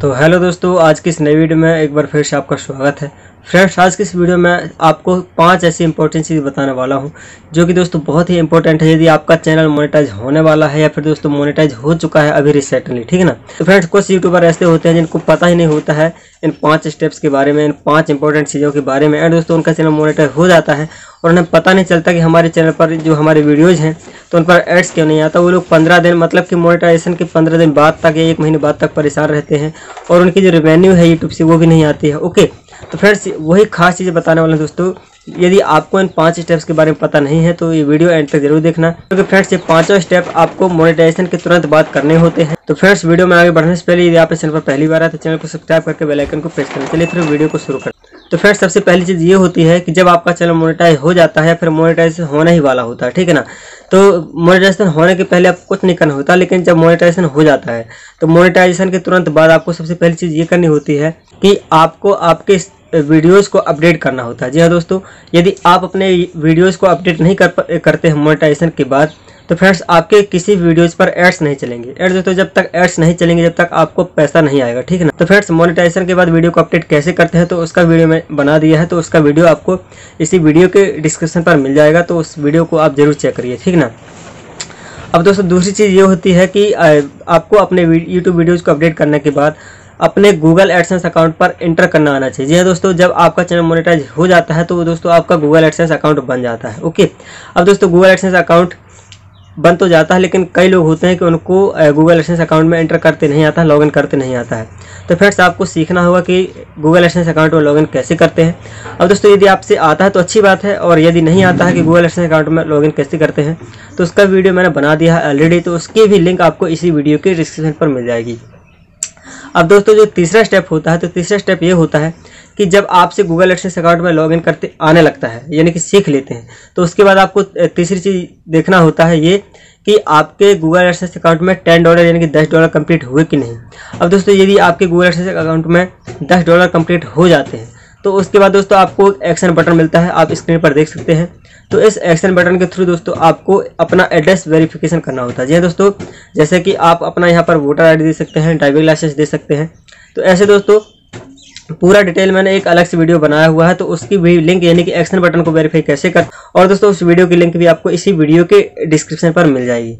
तो हेलो दोस्तों, आज की इस नई वीडियो में एक बार फिर से आपका स्वागत है। फ्रेंड्स आज की इस वीडियो में आपको पाँच ऐसी इंपॉर्टेंट चीज़ बताने वाला हूँ, जो कि दोस्तों बहुत ही इंपॉर्टेंट है। यदि आपका चैनल मोनेटाइज होने वाला है या फिर दोस्तों मोनेटाइज हो चुका है अभी रिसेंटली ठीक है ना? तो फ्रेंड्स कुछ यूट्यूबर ऐसे होते हैं जिनको पता ही नहीं होता है इन पाँच स्टेप्स के बारे में, इन पाँच इंपॉर्टेंट चीज़ों के बारे में। एंड दोस्तों, उनका चैनल मोनिटाइज हो जाता है और उन्हें पता नहीं चलता कि हमारे चैनल पर जो हमारे वीडियोज़ हैं तो उन पर एड्स क्यों नहीं आता? वो लोग पंद्रह दिन मतलब कि मोनिटाइजेशन के पंद्रह दिन बाद तक या एक महीने बाद तक परेशान रहते हैं और उनकी जो रेवेन्यू है यूट्यूब से वो भी नहीं आती है। ओके तो फ्रेंड्स वही खास चीज़ें बताने वाले हैं दोस्तों। यदि आपको इन पाँच स्टेप्स के बारे में पता नहीं है तो ये वीडियो एंड तक ज़रूर देखना। क्योंकि तो फ्रेंड्स ये पाँचों स्टेप आपको मोनेटाइजेशन के तुरंत बात करने होते हैं। तो फ्रेंड्स वीडियो में आगे बढ़ने से पहले यदि आप इस चैनल पर पहली बार आए तो चैनल को सब्सक्राइब करके बेलाइकन को प्रेस करें चलिए फिर वीडियो को शुरू करें। तो फ्रेंड्स सबसे पहली चीज़ ये होती है कि जब आपका चैनल मोनेटाइज हो जाता है फिर मोनेटाइजेशन होना ही वाला होता है, ठीक है ना? तो मोनेटाइजेशन होने के पहले आपको कुछ नहीं करना होता, लेकिन जब मोनेटाइजेशन हो जाता है तो मोनेटाइजेशन के तुरंत बाद आपको सबसे पहली चीज़ ये करनी होती है कि आपको आपके वीडियोस को अपडेट करना होता है। जी हाँ दोस्तों, यदि आप अपने वीडियोस को अपडेट नहीं कर, करते हैं मोनेटाइजेशन के बाद तो फ्रेंड्स आपके किसी वीडियोस पर एड्स नहीं चलेंगे। एड्स दोस्तों जब तक एड्स नहीं चलेंगे, जब तक आपको पैसा नहीं आएगा, ठीक है ना? तो फ्रेंड्स मोनेटाइजेशन के बाद वीडियो को अपडेट कैसे करते हैं तो उसका वीडियो मैं बना दिया है तो उसका वीडियो आपको इसी वीडियो के डिस्क्रिप्शन पर मिल जाएगा तो उस वीडियो को आप ज़रूर चेक करिए, ठीक ना? अब दोस्तों, दूसरी चीज़ ये होती है कि आपको अपने यूट्यूब वीडियोज़ को अपडेट करने के बाद अपने गूगल एडसेंस अकाउंट पर इंटर करना आना चाहिए। जी हाँ दोस्तों, जब आपका चैनल मोनेटाइज हो जाता है तो दोस्तों आपका गूगल एडसेंस अकाउंट बन जाता है ओके अब दोस्तों गूगल एडसेंस अकाउंट बन तो जाता है, लेकिन कई लोग होते हैं कि उनको गूगल एडसेंस अकाउंट में एंटर करते नहीं आता है लॉगिन करते नहीं आता है। तो फ्रेंड्स आपको सीखना होगा कि गूगल एडसेंस अकाउंट में लॉगिन कैसे करते हैं। अब दोस्तों, यदि आपसे आता है तो अच्छी बात है, और यदि नहीं आता है कि गूगल एडसेंस अकाउंट में लॉगिन कैसे करते हैं तो उसका वीडियो मैंने बना दिया है ऑलरेडी तो उसकी भी लिंक आपको इसी वीडियो के डिस्क्रिप्शन पर मिल जाएगी। अब दोस्तों, जो तीसरा स्टेप होता है तो तीसरा स्टेप ये होता है कि जब आपसे गूगल एडसेंस अकाउंट में लॉगिन करते आने लगता है, यानी कि सीख लेते हैं तो उसके बाद आपको तीसरी चीज़ देखना होता है ये कि आपके गूगल एडसेंस अकाउंट में टेन डॉलर यानी कि दस डॉलर कंप्लीट हुए कि नहीं। अब दोस्तों, यदि आपके गूगल एडसेंस अकाउंट में दस डॉलर कंप्लीट हो जाते हैं तो उसके बाद दोस्तों, आपको एक्शन बटन मिलता है, आप स्क्रीन पर देख सकते हैं। तो इस एक्शन बटन के थ्रू दोस्तों आपको अपना एड्रेस वेरिफिकेशन करना होता है। जी हाँ दोस्तों, जैसे कि आप अपना यहाँ पर वोटर आईडी दे सकते हैं ड्राइविंग लाइसेंस दे सकते हैं। तो ऐसे दोस्तों, पूरा डिटेल मैंने एक अलग से वीडियो बनाया हुआ है तो उसकी भी लिंक यानी कि एक्शन बटन को वेरीफाई कैसे कर और दोस्तों, उस वीडियो की लिंक भी आपको इसी वीडियो के डिस्क्रिप्शन पर मिल जाएगी।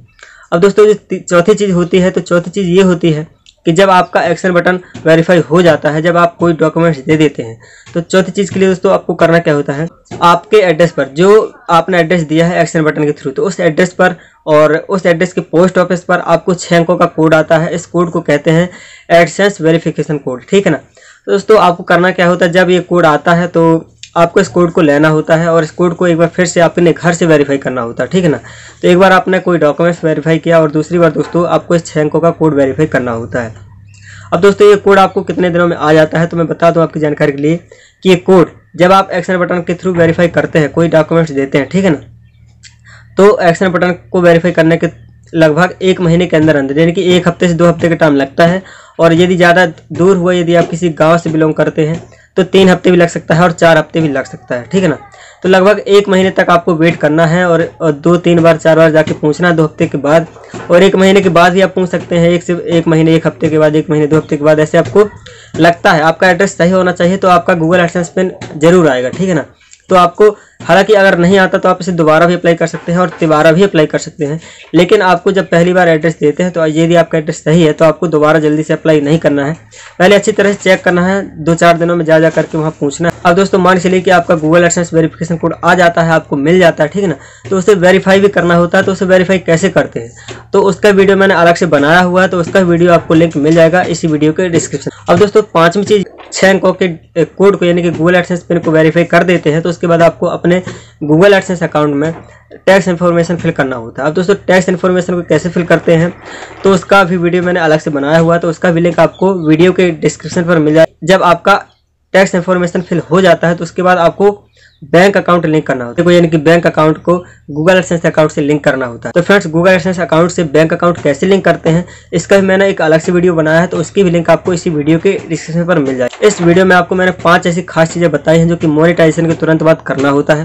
अब दोस्तों, जो चौथी चीज़ होती है तो चौथी चीज़ ये होती है कि जब आपका एक्शन बटन वेरीफाई हो जाता है, जब आप कोई डॉक्यूमेंट्स दे देते हैं तो चौथी चीज़ के लिए दोस्तों आपको करना क्या होता है? आपके एड्रेस पर, जो आपने एड्रेस दिया है एक्शन बटन के थ्रू तो उस एड्रेस पर और उस एड्रेस के पोस्ट ऑफ़िस पर आपको छः अंकों का कोड आता है। इस कोड को कहते हैं एडसेंस वेरिफिकेशन कोड ठीक है ना? तो दोस्तों आपको करना क्या होता है? जब ये कोड आता है तो आपको इस कोड को लेना होता है और इस कोड को एक बार फिर से अपने घर से वेरीफाई करना होता है, ठीक है ना? तो एक बार आपने कोई डॉक्यूमेंट्स वेरीफाई किया और दूसरी बार दोस्तों आपको इस छः अंकों का कोड वेरीफाई करना होता है। अब दोस्तों ये कोड आपको कितने दिनों में आ जाता है तो मैं बता दूँ आपकी जानकारी के लिए कि ये कोड जब आप एक्शन बटन के थ्रू वेरीफाई करते हैं, कोई डॉक्यूमेंट्स देते हैं, ठीक है ना? तो एक्शन बटन को वेरीफाई करने के लगभग एक महीने के अंदर अंदर, यानी कि एक हफ़्ते से दो हफ़्ते का टाइम लगता है। और यदि ज़्यादा दूर हुआ, यदि आप किसी गाँव से बिलोंग करते हैं तो तीन हफ़्ते भी लग सकता है और चार हफ़्ते भी लग सकता है ठीक है ना? तो लगभग एक महीने तक आपको वेट करना है और, दो तीन बार चार बार जाके पूछना दो हफ़्ते के बाद और एक महीने के बाद भी आप पूछ सकते हैं एक से एक महीने एक हफ़्ते के बाद एक महीने दो हफ़्ते के बाद ऐसे आपको लगता है। आपका एड्रेस सही होना चाहिए तो आपका गूगल एडसेंस पेन ज़रूर आएगा ठीक है ना? तो आपको हालाँकि अगर नहीं आता तो आप इसे दोबारा भी अप्लाई कर सकते हैं और तिबारा भी अप्लाई कर सकते हैं। लेकिन आपको जब पहली बार एड्रेस देते हैं तो यदि आपका एड्रेस सही है तो आपको दोबारा जल्दी से अप्लाई नहीं करना है। पहले अच्छी तरह से चेक करना है दो चार दिनों में जा जा करके वहाँ पूछना है। अब दोस्तों, मान चलिए कि आपका गूगल एडसेंस वेरिफिकेशन कोड आ जाता है, आपको मिल जाता है, ठीक है ना? तो उसे वेरीफाई भी करना होता है तो उसे वेरीफाई कैसे करते हैं? तो उसका वीडियो मैंने अलग से बनाया हुआ है तो उसका वीडियो आपको लिंक मिल जाएगा इसी वीडियो के डिस्क्रिप्शन अब दोस्तों, पांचवी चीज़ छह अंकों के कोड को यानी कि गूगल एडसेंस पिन को वेरीफाई कर देते हैं तो उसके बाद आपको अपने गूगल एडसेंस अकाउंट में टैक्स इन्फॉर्मेशन फिल करना होता है। अब दोस्तों टैक्स इन्फॉर्मेशन को कैसे फिल करते हैं? तो उसका भी वीडियो मैंने अलग से बनाया हुआ है तो उसका भी लिंक आपको वीडियो के डिस्क्रिप्शन पर मिल जाए जब आपका टैक्स इन्फॉर्मेशन फिल हो जाता है तो उसके बाद आपको बैंक अकाउंट लिंक करना होता है। यानी कि बैंक अकाउंट को गूगल एडसेंस अकाउंट से लिंक करना होता है। तो फ्रेंड्स गूगल एडसेंस अकाउंट से बैंक अकाउंट कैसे लिंक करते हैं, इसका भी मैंने एक अलग से वीडियो बनाया है तो उसकी भी लिंक आपको इसी वीडियो के डिस्क्रिप्शन पर मिल जाए इस वीडियो में आपको मैंने पाँच ऐसी खास चीज़ें बताई हैं, जो कि मोनिटाइजेशन के तुरंत बाद करना होता है।